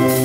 Müzik